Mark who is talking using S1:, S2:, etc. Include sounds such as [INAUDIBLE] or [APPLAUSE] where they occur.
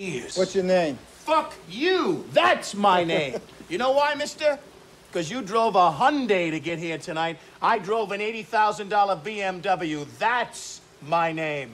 S1: years.
S2: What's your name?
S1: Fuck you. That's my [LAUGHS] name. you know why, mister? Because you drove a Hyundai to get here tonight. I drove an $80,000 BMW. That's my name.